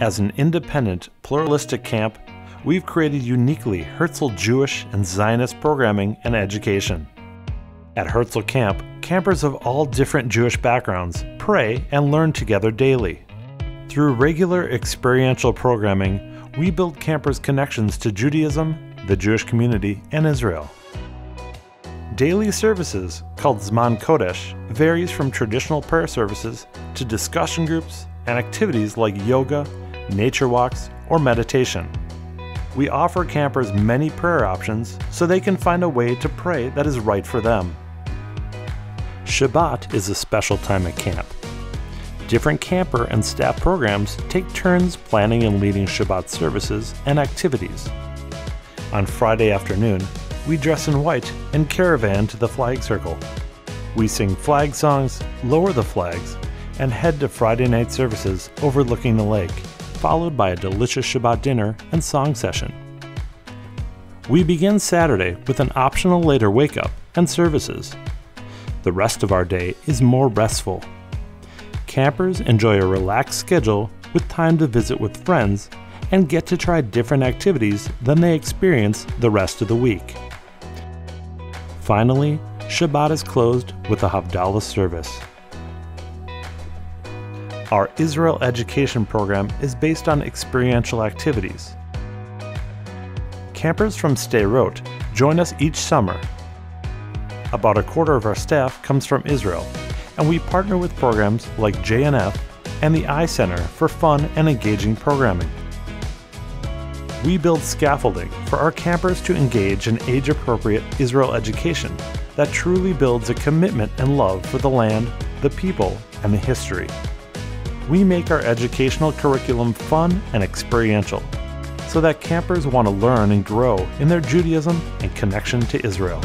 As an independent, pluralistic camp, we've created uniquely Herzl Jewish and Zionist programming and education. At Herzl Camp, campers of all different Jewish backgrounds pray and learn together daily. Through regular experiential programming, we build campers' connections to Judaism, the Jewish community, and Israel. Daily services, called Zman Kodesh, varies from traditional prayer services to discussion groups and activities like yoga, nature walks, or meditation. We offer campers many prayer options so they can find a way to pray that is right for them. Shabbat is a special time at camp. Different camper and staff programs take turns planning and leading Shabbat services and activities. On Friday afternoon, we dress in white and caravan to the flag circle. We sing flag songs, lower the flags, and head to Friday night services overlooking the lake, followed by a delicious Shabbat dinner and song session. We begin Saturday with an optional later wake up and services. The rest of our day is more restful. Campers enjoy a relaxed schedule with time to visit with friends and get to try different activities than they experience the rest of the week. Finally, Shabbat is closed with a Havdalah service. Our Israel education program is based on experiential activities. Campers from Sderot join us each summer. About a quarter of our staff comes from Israel, and we partner with programs like JNF and the iCenter for fun and engaging programming. We build scaffolding for our campers to engage in age appropriate Israel education that truly builds a commitment and love for the land, the people, and the history. We make our educational curriculum fun and experiential so that campers want to learn and grow in their Judaism and connection to Israel.